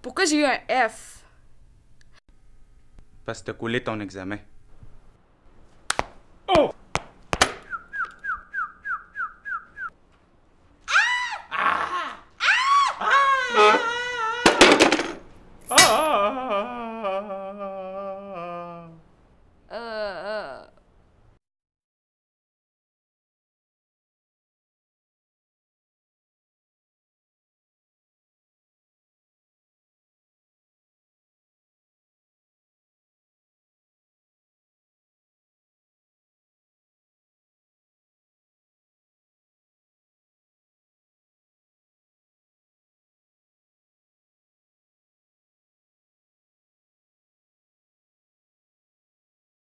Pourquoi j'ai eu un F? Parce que t'as coulé ton examen. Oh! Ah!